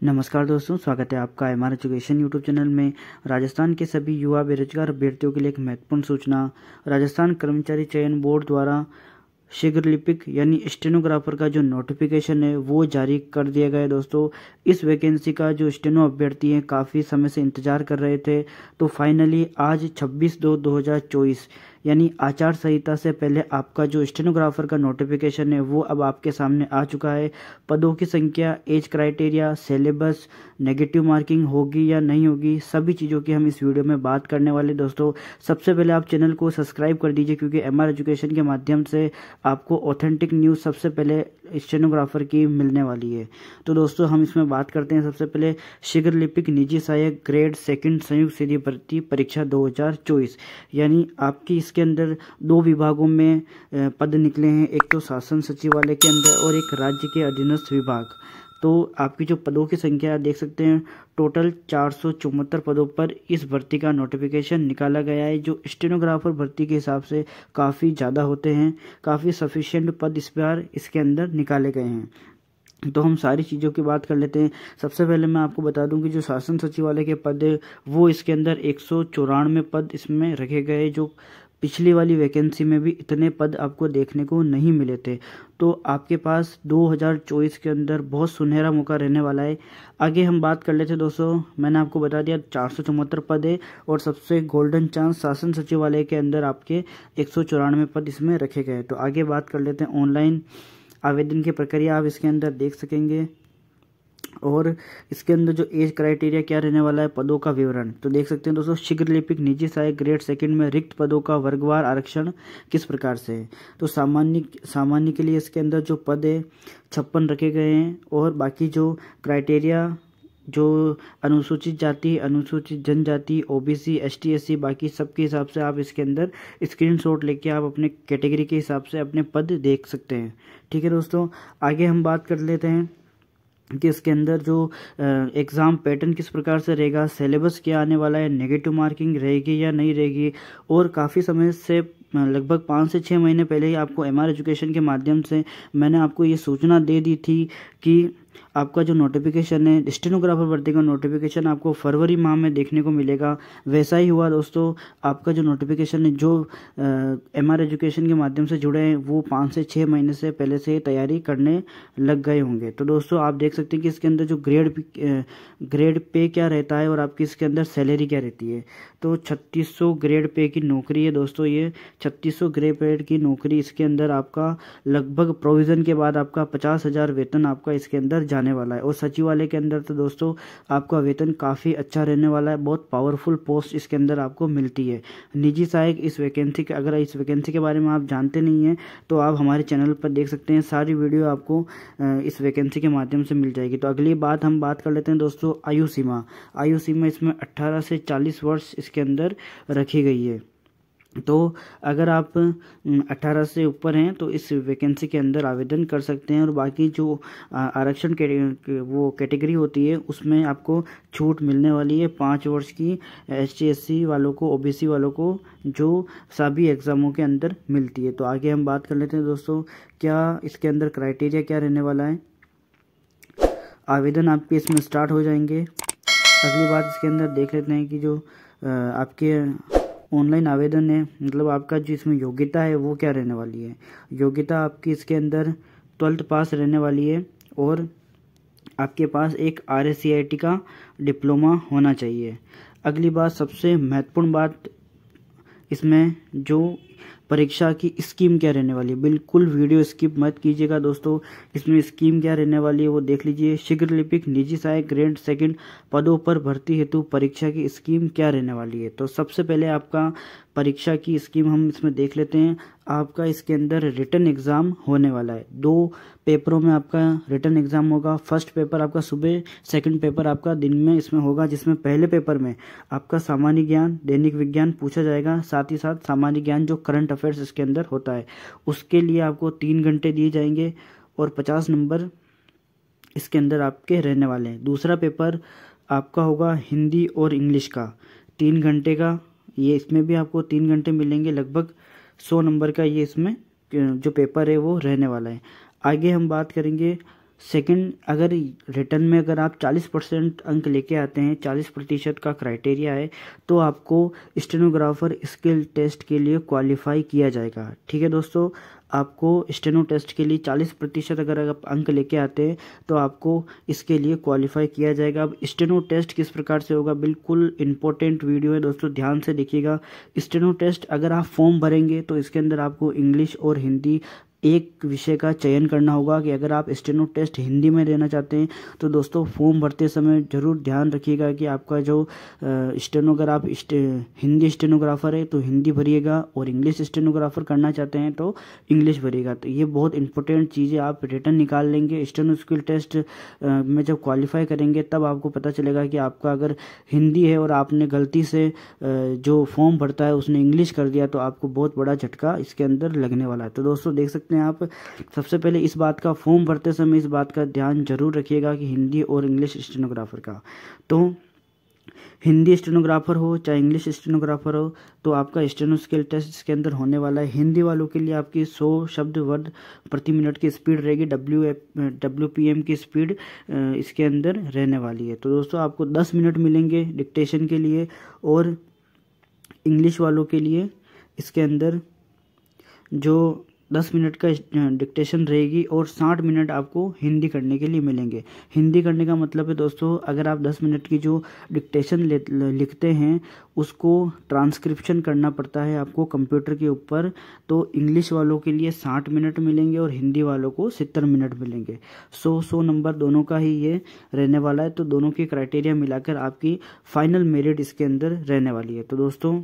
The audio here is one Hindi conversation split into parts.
नमस्कार दोस्तों, स्वागत है आपका M R education YouTube channel में। राजस्थान के सभी युवा बेरोजगार अभ्यर्थियों के लिए एक महत्वपूर्ण सूचना। राजस्थान कर्मचारी चयन बोर्ड द्वारा शीघ्र लिपिक यानी स्टेनोग्राफर का जो नोटिफिकेशन है, वो जारी कर दिया गया है दोस्तों। इस वैकेंसी का जो स्टेनो अभ्यर्थी हैं, काफ़ी समय से इंतज़ार कर रहे थे। तो फाइनली आज 26 दो 2024 यानी आचार संहिता से पहले आपका जो स्टेनोग्राफर का नोटिफिकेशन है, वो अब आपके सामने आ चुका है। पदों की संख्या age criteria syllabus negative marking होगी या नहीं होगी, सभी चीज़ों की हम इस वीडियो में बात करने वाले दोस्तों, सबसे पहले आप चैनल को सब्सक्राइब कर दीजिए, क्योंकि एमआर एजुकेशन के माध्यम से आपको ऑथेंटिक न्यूज़ सबसे पहले स्टेनोग्राफर की मिलने वाली है। तो दोस्तों, हम इसमें बात करते हैं। सबसे पहले, शीघ्र लिपिक निजी सहायक ग्रेड सेकंड संयुक्त सीधी भर्ती परीक्षा 2024 यानी आपकी इसके अंदर दो विभागों में पद निकले हैं। एक तो शासन सचिवालय के अंदर और एक राज्य के अधीनस्थ विभाग। तो आपकी जो पदों की संख्या देख सकते हैं, टोटल चार पदों पर इस भर्ती का नोटिफिकेशन निकाला गया है, जो स्टेनोग्राफर भर्ती के हिसाब से काफ़ी ज़्यादा होते हैं, काफ़ी सफिशिएंट पद इस बार इसके अंदर निकाले गए हैं। तो हम सारी चीज़ों की बात कर लेते हैं। सबसे पहले मैं आपको बता दूँ कि जो शासन सचिवालय के पद, वो इसके अंदर एक सौ चौरानवे पद इसमें रखे गए जो पिछली वाली वैकेंसी में भी इतने पद आपको देखने को नहीं मिले थे। तो आपके पास 2024 के अंदर बहुत सुनहरा मौका रहने वाला है। आगे हम बात कर लेते हैं दोस्तों। मैंने आपको बता दिया चार सौ चौहत्तर पद है और सबसे गोल्डन चांस शासन सचिवालय के अंदर आपके एक सौ चौरानवे पद इसमें रखे गए तो आगे बात कर लेते हैं ऑनलाइन आवेदन की प्रक्रिया। आप इसके अंदर देख सकेंगे। और इसके अंदर जो एज क्राइटेरिया क्या रहने वाला है, पदों का विवरण। तो देख सकते हैं दोस्तों शीघ्र लिपिक निजी सहायक ग्रेड सेकंड में रिक्त पदों का वर्गवार आरक्षण किस प्रकार से है? तो सामान्य सामान्य के लिए इसके अंदर जो पद है, छप्पन रखे गए हैं और बाकी जो क्राइटेरिया जो अनुसूचित जाति, अनुसूचित जनजाति ओबीसी एसटी एससी बाकी सबके हिसाब से आप इसके अंदर स्क्रीनशॉट लेके आप अपने कैटेगरी के हिसाब से अपने पद देख सकते हैं। ठीक है दोस्तों, आगे हम बात कर लेते हैं। कि इसके अंदर जो एग्ज़ाम पैटर्न किस प्रकार से रहेगा सिलेबस क्या आने वाला है नेगेटिव मार्किंग रहेगी या नहीं रहेगी, और काफ़ी समय से लगभग पाँच से छः महीने पहले ही आपको एमआर एजुकेशन के माध्यम से मैंने आपको ये सूचना दे दी थी कि आपका जो नोटिफिकेशन है स्टेनोग्राफर भर्ती का नोटिफिकेशन आपको फरवरी माह में देखने को मिलेगा। वैसा ही हुआ दोस्तों, आपका जो नोटिफिकेशन है, जो एम आर एजुकेशन के माध्यम से जुड़े हैं, वो पाँच से छः महीने से पहले से तैयारी करने लग गए होंगे। तो दोस्तों, आप देख सकते हैं कि इसके अंदर जो ग्रेड ग्रेड पे क्या रहता है और आपकी इसके अंदर सैलरी क्या रहती है। तो छत्तीस ग्रेड पे की नौकरी है दोस्तों ये। छत्तीस ग्रेड पे की नौकरी इसके अंदर आपका लगभग प्रोविज़न के बाद आपका पचास हज़ार वेतन आपका इसके अंदर जा जाने वाला है। और सचिवालय के अंदर तो दोस्तों, आपका वेतन काफ़ी अच्छा रहने वाला है, बहुत पावरफुल पोस्ट इसके अंदर आपको मिलती है। निजी सहायक इस वैकेंसी के, अगर इस वैकेंसी के बारे में आप जानते नहीं हैं तो आप हमारे चैनल पर देख सकते हैं, सारी वीडियो आपको इस वैकेंसी के माध्यम से मिल जाएगी। तो अगली बात हम बात कर लेते हैं दोस्तों आयु सीमा आयु सीमा इसमें अट्ठारह से चालीस वर्ष इसके अंदर रखी गई है। तो अगर आप 18 से ऊपर हैं तो इस वैकेंसी के अंदर आवेदन कर सकते हैं और बाकी जो आरक्षण के वो कैटेगरी होती है, उसमें आपको छूट मिलने वाली है पाँच वर्ष की एस टी वालों को ओबीसी वालों को, जो सभी एग्ज़ामों के अंदर मिलती है। तो आगे हम बात कर लेते हैं दोस्तों, क्या इसके अंदर क्राइटेरिया क्या रहने वाला है? आवेदन आपके इसमें स्टार्ट हो जाएँगे। अगली बात इसके अंदर देख लेते हैं कि जो आपके ऑनलाइन आवेदन है मतलब आपका जो इसमें योग्यता है, वो क्या रहने वाली है? योग्यता आपकी इसके अंदर ट्वेल्थ पास रहने वाली है और आपके पास एक आरएससीआईटी का डिप्लोमा होना चाहिए। अगली बात, सबसे महत्वपूर्ण बात इसमें जो परीक्षा की स्कीम क्या रहने वाली है? बिल्कुल वीडियो स्किप मत कीजिएगा दोस्तों। इसमें स्कीम क्या रहने वाली है वो देख लीजिए। शीघ्र लिपिक निजी सहायक ग्रेड सेकंड पदों पर भर्ती हेतु परीक्षा की स्कीम क्या रहने वाली है? तो सबसे पहले आपका परीक्षा की स्कीम हम इसमें देख लेते हैं। आपका इसके अंदर रिटर्न एग्ज़ाम होने वाला है। दो पेपरों में आपका रिटर्न एग्ज़ाम होगा। फ़र्स्ट पेपर आपका सुबह सेकंड पेपर आपका दिन में इसमें होगा, जिसमें पहले पेपर में आपका सामान्य ज्ञान, दैनिक विज्ञान पूछा जाएगा। साथ ही साथ सामान्य ज्ञान जो करंट अफेयर्स इसके अंदर होता है, उसके लिए आपको तीन घंटे दिए जाएँगे और पचास नंबर इसके अंदर आपके रहने वाले हैं। दूसरा पेपर आपका होगा हिंदी और इंग्लिश का। तीन घंटे का, ये इसमें भी आपको तीन घंटे मिलेंगे लगभग। सौ नंबर का ये इसमें, जो पेपर है वो रहने वाला है। आगे हम बात करेंगे सेकंड अगर रिटर्न में अगर आप 40 परसेंट अंक लेके आते हैं 40 प्रतिशत का क्राइटेरिया है तो आपको स्टेनोग्राफर स्किल टेस्ट के लिए क्वालिफाई किया जाएगा। ठीक है दोस्तों? आपको स्टेनो टेस्ट के लिए 40 प्रतिशत अगर आप अंक लेके आते हैं तो आपको इसके लिए क्वालिफाई किया जाएगा। अब स्टेनो टेस्ट किस प्रकार से होगा? बिल्कुल इंपॉर्टेंट वीडियो है दोस्तों, ध्यान से देखिएगा। स्टेनो टेस्ट अगर आप फॉर्म भरेंगे तो इसके अंदर आपको इंग्लिश और हिंदी एक विषय का चयन करना होगा कि अगर आप स्टेनो टेस्ट हिंदी में देना चाहते हैं तो दोस्तों, फॉर्म भरते समय ज़रूर ध्यान रखिएगा कि आपका जो स्टेनो अगर आप हिंदी स्टेनोग्राफर है तो हिंदी भरिएगा और इंग्लिश स्टेनोग्राफर करना चाहते हैं तो इंग्लिश भरिएगा। तो ये बहुत इंपॉर्टेंट चीज़ आप रिटर्न निकाल लेंगे। स्टेनो स्किल टेस्ट में जब क्वालिफाई करेंगे, तब आपको पता चलेगा कि आपका अगर हिंदी है और आपने गलती से जो फॉर्म भरता है, उसने इंग्लिश कर दिया तो आपको बहुत बड़ा झटका इसके अंदर लगने वाला है। तो दोस्तों, देख सकते सकते हैं आप। सबसे पहले इस बात का फॉर्म भरते समय इस बात का ध्यान ज़रूर रखिएगा कि हिंदी और इंग्लिश स्टेनोग्राफर का। तो हिंदी स्टेनोग्राफर हो, चाहे इंग्लिश स्टेनोग्राफर हो तो आपका स्टेनो स्किल टेस्ट इसके अंदर होने वाला है। हिंदी वालों के लिए आपकी 100 शब्द वर्ड प्रति मिनट की स्पीड रहेगी। डब्ल्यू डब्ल्यू पी एम की स्पीड इसके अंदर रहने वाली है। तो दोस्तों, आपको 10 मिनट मिलेंगे डिक्टेशन के लिए और इंग्लिश वालों के लिए इसके अंदर जो दस मिनट का डिक्टेशन रहेगी और साठ मिनट आपको हिंदी करने के लिए मिलेंगे। हिंदी करने का मतलब है दोस्तों, अगर आप दस मिनट की जो डिक्टेशन लिखते हैं, उसको ट्रांसक्रिप्शन करना पड़ता है आपको कंप्यूटर के ऊपर तो इंग्लिश वालों के लिए साठ मिनट मिलेंगे और हिंदी वालों को सत्तर मिनट मिलेंगे। सौ सौ नंबर दोनों का ही ये रहने वाला है तो दोनों के क्राइटेरिया मिलाकर आपकी फाइनल मेरिट इसके अंदर रहने वाली है। तो दोस्तों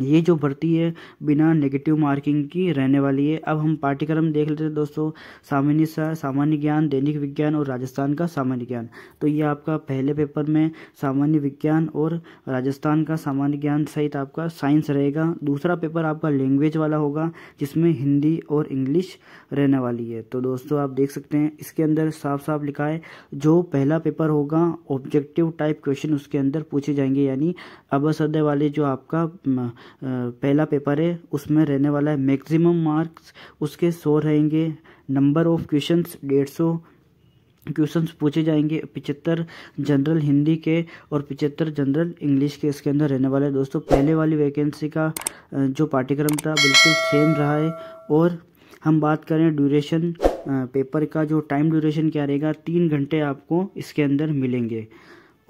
ये जो भर्ती है, बिना नेगेटिव मार्किंग की रहने वाली है। अब हम पाठ्यक्रम देख लेते हैं दोस्तों, सामान्य सामान्य ज्ञान, दैनिक विज्ञान और राजस्थान का सामान्य ज्ञान। तो ये आपका पहले पेपर में सामान्य विज्ञान और राजस्थान का सामान्य ज्ञान सहित आपका साइंस रहेगा। दूसरा पेपर आपका लैंग्वेज वाला होगा, जिसमें हिंदी और इंग्लिश रहने वाली है। तो दोस्तों, आप देख सकते हैं, इसके अंदर साफ़ साफ़ लिखा है, जो पहला पेपर होगा ऑब्जेक्टिव टाइप क्वेश्चन उसके अंदर पूछे जाएँगे। यानी अबसदय वाले जो आपका पहला पेपर है, उसमें रहने वाला है मैक्सिमम मार्क्स उसके सौ रहेंगे नंबर ऑफ़ क्वेश्चंस डेढ़ सौ क्वेश्चंस पूछे जाएँगे, पिचहत्तर जनरल हिंदी के और पिचहत्तर जनरल इंग्लिश के इसके अंदर रहने वाले दोस्तों, पहले वाली वैकेंसी का जो पाठ्यक्रम था, बिल्कुल सेम रहा है। और हम बात करें ड्यूरेशन पेपर का, जो टाइम ड्यूरेशन क्या रहेगा, तीन घंटे आपको इसके अंदर मिलेंगे।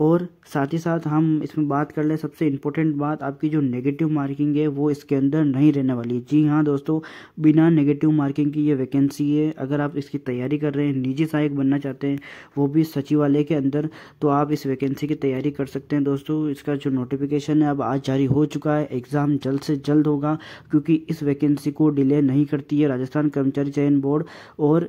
और साथ ही साथ हम इसमें बात कर ले सबसे इम्पोर्टेंट बात, आपकी जो नेगेटिव मार्किंग है, वो इसके अंदर नहीं रहने वाली है। जी हाँ दोस्तों, बिना नेगेटिव मार्किंग की ये वैकेंसी है। अगर आप इसकी तैयारी कर रहे हैं, निजी सहायक बनना चाहते हैं, वो भी सचिवालय के अंदर तो आप इस वैकेंसी की तैयारी कर सकते हैं दोस्तों। इसका जो नोटिफिकेशन है, अब आज जारी हो चुका है। एग्ज़ाम जल्द से जल्द होगा, क्योंकि इस वैकेंसी को डिले नहीं करती है राजस्थान कर्मचारी चयन बोर्ड और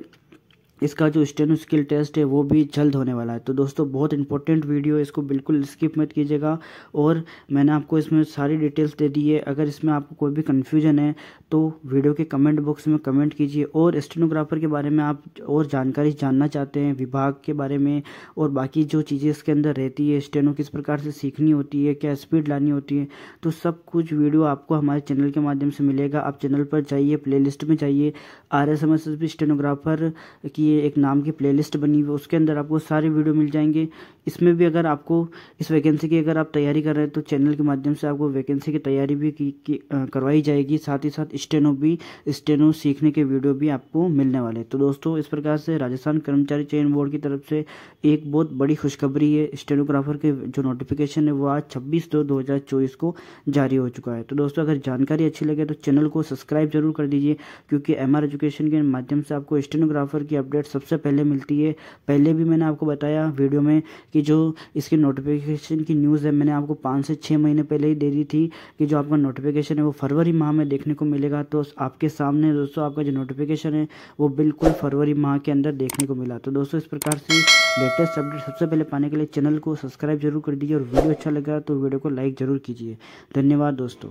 इसका जो स्टेनो स्किल टेस्ट है, वो भी जल्द होने वाला है। तो दोस्तों, बहुत इंपॉर्टेंट वीडियो है, इसको बिल्कुल स्किप मत कीजिएगा। और मैंने आपको इसमें सारी डिटेल्स दे दी है। अगर इसमें आपको कोई भी कन्फ्यूज़न है तो वीडियो के कमेंट बॉक्स में कमेंट कीजिए। और स्टेनोग्राफर के बारे में आप और जानकारी जानना चाहते हैं, विभाग के बारे में, और बाकी जो चीज़ें इसके अंदर रहती है स्टेनो किस प्रकार से सीखनी होती है, क्या स्पीड लानी होती है तो सब कुछ वीडियो आपको हमारे चैनल के माध्यम से मिलेगा। आप चैनल पर जाइए प्ले में जाइए R S M S S stenographer की एक नाम की प्लेलिस्ट बनी हुई है। उसके अंदर आपको सारे वीडियो मिल जाएँगे। इसमें भी अगर आपको इस वैकेंसी की अगर आप तैयारी कर रहे हैं तो चैनल के माध्यम से आपको वैकेंसी की तैयारी भी की, की करवाई जाएगी। साथ ही साथ स्टेनो भी स्टेनो सीखने के वीडियो भी आपको मिलने वाले तो दोस्तों इस प्रकार से राजस्थान कर्मचारी चयन बोर्ड की तरफ़ से एक बहुत बड़ी खुशखबरी है स्टेनोग्राफर के जो नोटिफिकेशन है वो आज छब्बीस दो दो हज़ार चौबीस को जारी हो चुका है। तो दोस्तों अगर जानकारी अच्छी लगे तो चैनल को सब्सक्राइब ज़रूर कर दीजिए क्योंकि एम एजुकेशन के माध्यम से आपको स्टेनोग्राफर की अपडेट सबसे पहले मिलती है। पहले भी मैंने आपको बताया वीडियो में कि जो इसकी नोटिफिकेशन की न्यूज़ है, मैंने आपको पाँच से छः महीने पहले ही दे दी थी कि जो आपका नोटिफिकेशन है वो फरवरी माह में देखने को मिलेगा। तो आपके सामने दोस्तों आपका जो नोटिफिकेशन है, वो बिल्कुल फरवरी माह के अंदर देखने को मिला। तो दोस्तों इस प्रकार से लेटेस्ट अपडेट सबसे पहले पाने के लिए चैनल को सब्सक्राइब ज़रूर कर दीजिए और वीडियो अच्छा लगा तो वीडियो को लाइक ज़रूर कीजिए। धन्यवाद दोस्तों।